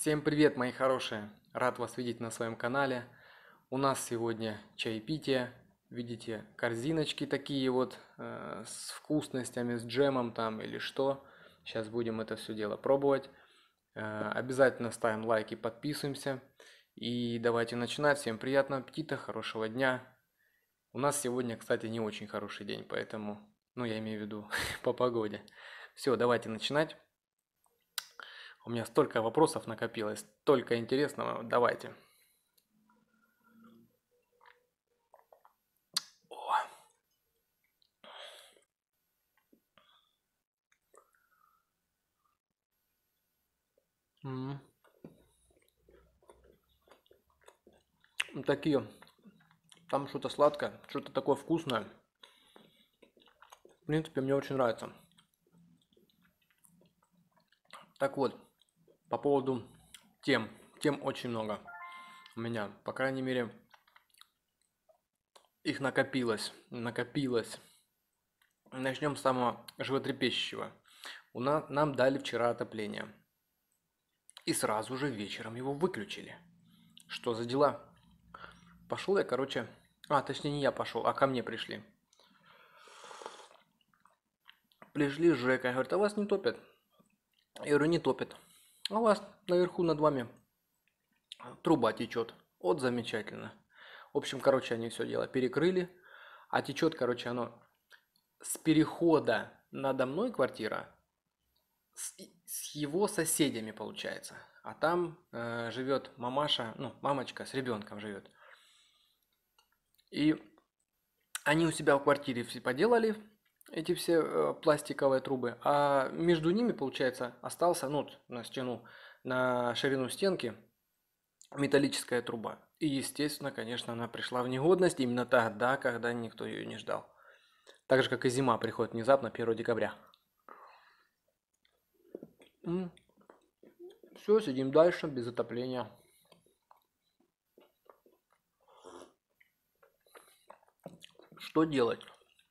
Всем привет, мои хорошие! Рад вас видеть на своем канале. У нас сегодня чаепитие. Видите, корзиночки такие вот э, с вкусностями, с джемом там или что. Сейчас будем это все дело пробовать. Э, обязательно ставим лайки, подписываемся. И давайте начинать. Всем приятного аппетита, хорошего дня. У нас сегодня, кстати, не очень хороший день, поэтому, ну, я имею в виду по погоде. Все, давайте начинать. У меня столько вопросов накопилось, столько интересного. Давайте. О. М -м. Такие. Там что-то сладкое, что-то такое вкусное. В принципе, мне очень нравится. Так вот, по поводу тем. Тем очень много у меня. По крайней мере, их накопилось. Накопилось. Начнем с самого животрепещущего. У нас, нам дали вчера отопление. И сразу же вечером его выключили. Что за дела? Пошел я, короче... А, точнее не я пошел, а ко мне пришли. Пришли с Жекой, говорят, а вас не топят? Я говорю, не топят. А у вас наверху над вами труба течет. Вот замечательно. В общем, короче, они все дело перекрыли. А течет, короче, оно с перехода надо мной квартира, с, с его соседями получается. А там э, живет мамаша, ну, мамочка с ребенком живет. И они у себя в квартире все поделали, эти все э, пластиковые трубы, а между ними, получается, остался, ну, на стену, на ширину стенки металлическая труба. И, естественно, конечно, она пришла в негодность именно тогда, когда никто ее не ждал. Так же, как и зима приходит внезапно 1 декабря. Все, сидим дальше, без отопления. Что делать?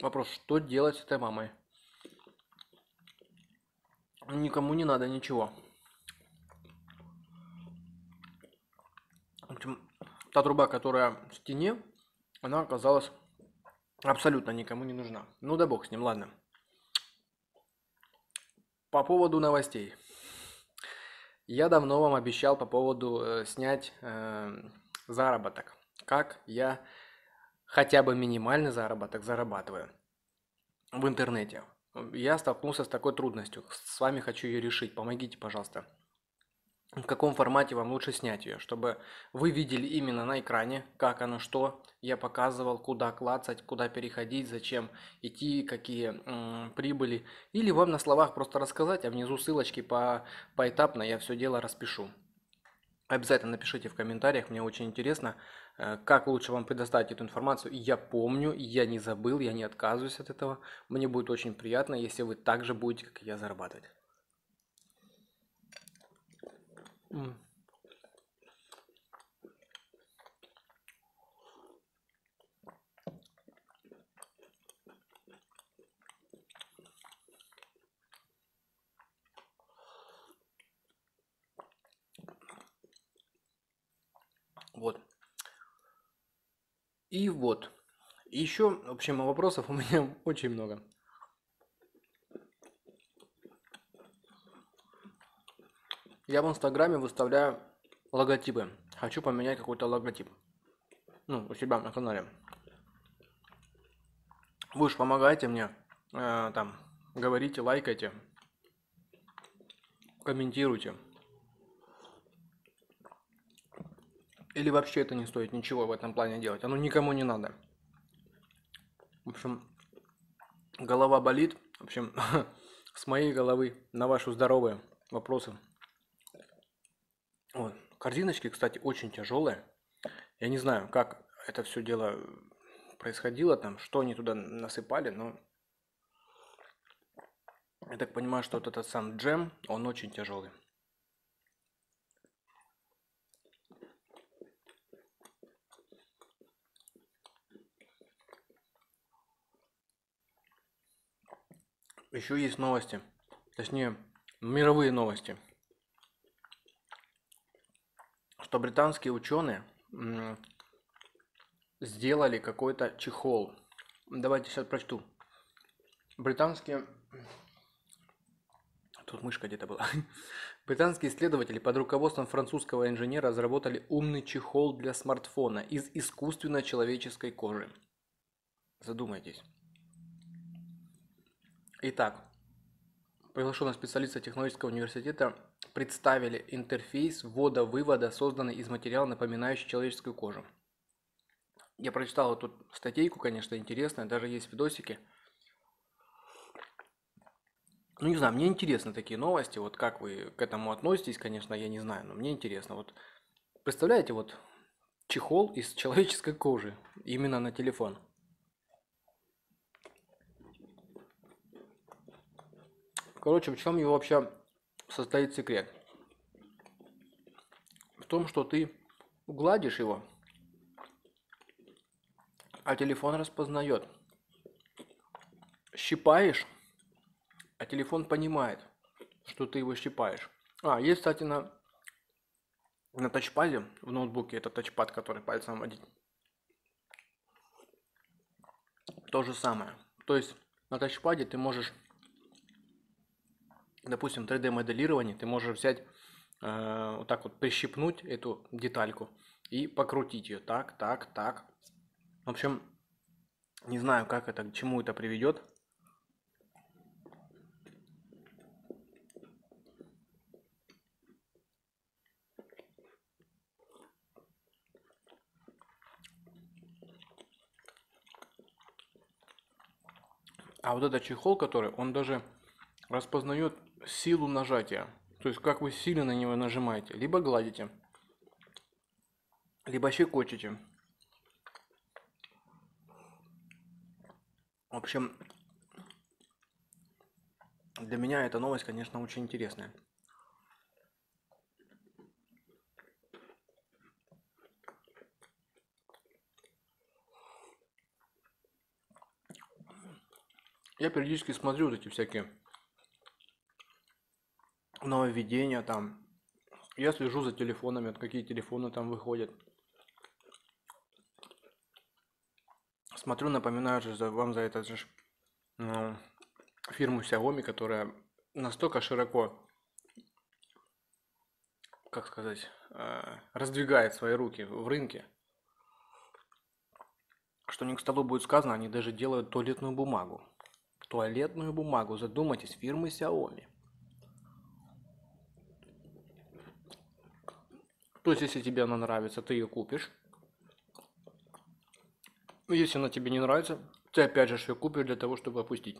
Вопрос, что делать с этой мамой? Никому не надо ничего. В общем, та труба, которая в стене, она оказалась абсолютно никому не нужна. Ну да бог с ним, ладно. По поводу новостей. Я давно вам обещал по поводу э, снять э, заработок. Как я хотя бы минимальный заработок зарабатываю в интернете. Я столкнулся с такой трудностью. С вами хочу ее решить. Помогите, пожалуйста. В каком формате вам лучше снять ее, чтобы вы видели именно на экране, как оно, что я показывал, куда клацать, куда переходить, зачем идти, какие м, прибыли. Или вам на словах просто рассказать, а внизу ссылочки по, поэтапно я все дело распишу. Обязательно напишите в комментариях, мне очень интересно, как лучше вам предоставить эту информацию. Я помню, я не забыл, я не отказываюсь от этого. Мне будет очень приятно, если вы также будете, как и я, зарабатывать. Вот. И вот. Еще, в общем, вопросов у меня очень много. Я в Инстаграме выставляю логотипы. Хочу поменять какой-то логотип. Ну, у себя на канале. Вы же помогаете мне. Э, там, говорите, лайкайте. Комментируйте. Или вообще это не стоит ничего в этом плане делать. Оно никому не надо. В общем, голова болит. В общем, с моей головы на вашу здоровые вопросы. Вот. Корзиночки, кстати, очень тяжелые. Я не знаю, как это все дело происходило, там, что они туда насыпали, но я так понимаю, что вот этот сам джем, он очень тяжелый. Еще есть новости. Точнее, мировые новости. что британские ученые сделали какой-то чехол. Давайте сейчас прочту. Британские... Тут мышка где-то была. Британские исследователи под руководством французского инженера разработали умный чехол для смартфона из искусственно человеческой кожи. Задумайтесь. Итак, приглашенные специалисты технологического университета представили интерфейс ввода-вывода, созданный из материала, напоминающий человеческую кожу. Я прочитал эту статейку, конечно, интересная, даже есть видосики. Ну, не знаю, мне интересны такие новости, вот как вы к этому относитесь, конечно, я не знаю, но мне интересно. Вот представляете, вот чехол из человеческой кожи, именно на телефон. Короче, в чем его вообще состоит секрет? В том, что ты гладишь его, а телефон распознает. Щипаешь, а телефон понимает, что ты его щипаешь. А, есть, кстати, на, на тачпаде в ноутбуке, это тачпад, который пальцем водить. То же самое. То есть на тачпаде ты можешь, допустим, 3D моделирование, ты можешь взять э, вот так вот прищипнуть эту детальку и покрутить ее так, так, так, в общем, не знаю, как это, к чему это приведет. А вот этот чехол, который, он даже распознает силу нажатия. То есть, как вы сильно на него нажимаете. Либо гладите, либо щекочете. В общем, для меня эта новость, конечно, очень интересная. Я периодически смотрю вот эти всякие нововведения там. Я слежу за телефонами, какие телефоны там выходят. Смотрю, напоминаю же за, вам за это же ну, фирму Xiaomi, которая настолько широко, как сказать, э, раздвигает свои руки в рынке, что не к столу будет сказано, они даже делают туалетную бумагу. Туалетную бумагу, задумайтесь, фирмы Xiaomi. То есть, если тебе она нравится, ты ее купишь. Ну, если она тебе не нравится, ты опять же ее купишь для того, чтобы опустить.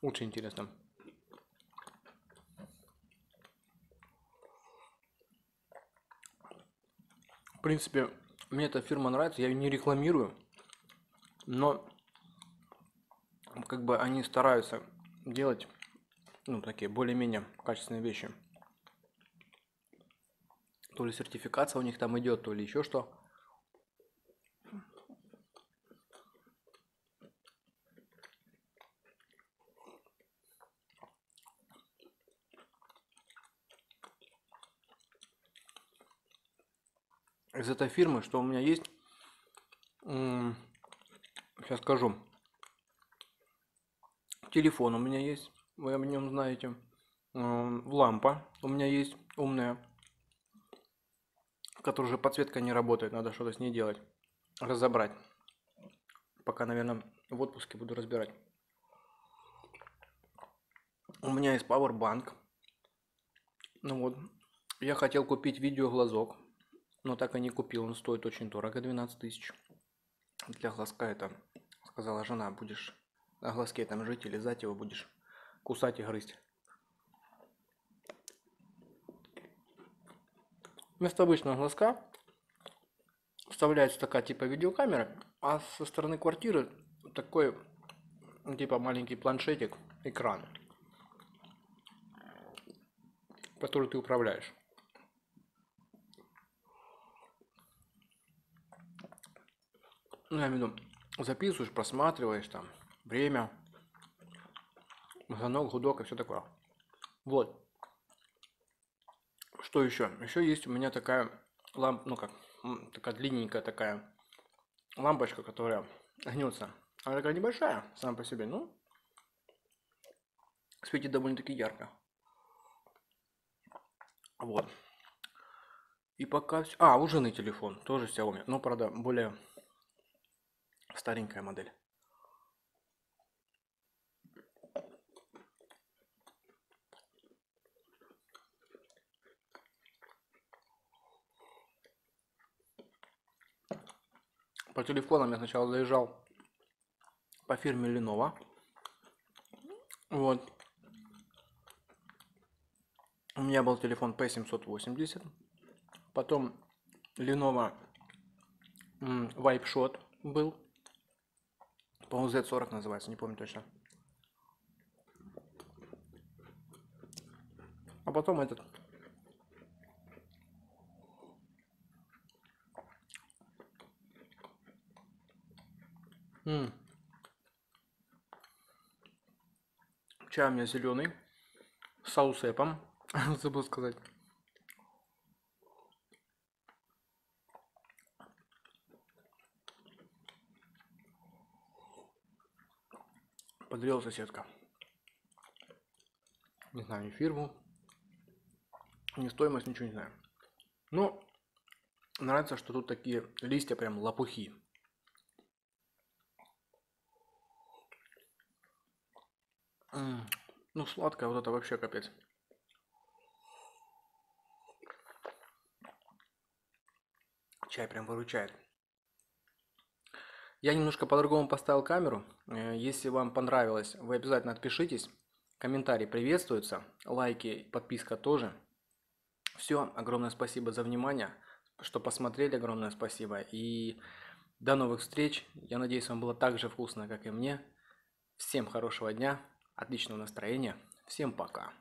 Очень интересно. В принципе, мне эта фирма нравится, я ее не рекламирую, но как бы они стараются делать ну, такие более-менее качественные вещи. То ли сертификация у них там идет, то ли еще что. из этой фирмы, что у меня есть, сейчас скажу, телефон у меня есть, вы об нем знаете, лампа у меня есть умная, которая уже подсветка не работает, надо что-то с ней делать, разобрать. Пока, наверное, в отпуске буду разбирать. У меня есть Powerbank. Ну вот, я хотел купить видеоглазок но так и не купил. Он стоит очень дорого, 12 тысяч. Для глазка это, сказала жена, будешь на глазке там жить и лизать его будешь, кусать и грызть. Вместо обычного глазка вставляется такая типа видеокамера, а со стороны квартиры такой типа маленький планшетик, экран, который ты управляешь. Ну, я имею в виду, записываешь, просматриваешь там время, звонок, гудок и все такое. Вот. Что еще? Еще есть у меня такая ламп, ну как, такая длинненькая такая лампочка, которая гнется. Она такая небольшая сама по себе, ну, светит довольно-таки ярко. Вот. И пока все... А, у жены телефон, тоже Xiaomi, но, правда, более старенькая модель. По телефонам я сначала заезжал по фирме Lenovo. Вот. У меня был телефон P780. Потом Lenovo Vibe Shot был. По-моему, Z40 называется, не помню точно. А потом этот М. Чай у меня зеленый. С саусепом. Забыл сказать. Подарила соседка. Не знаю, ни фирму, ни стоимость, ничего не знаю. Но нравится, что тут такие листья прям лопухи. Ну, сладкое вот это вообще капец. Чай прям выручает. Я немножко по-другому поставил камеру. Э, если вам понравилось, вы обязательно отпишитесь. Комментарии приветствуются. Лайки, подписка тоже. Все, огромное спасибо за внимание, что посмотрели, огромное спасибо. И до новых встреч. Я надеюсь, вам было так же вкусно, как и мне. Всем хорошего дня. Отличного настроения. Всем пока.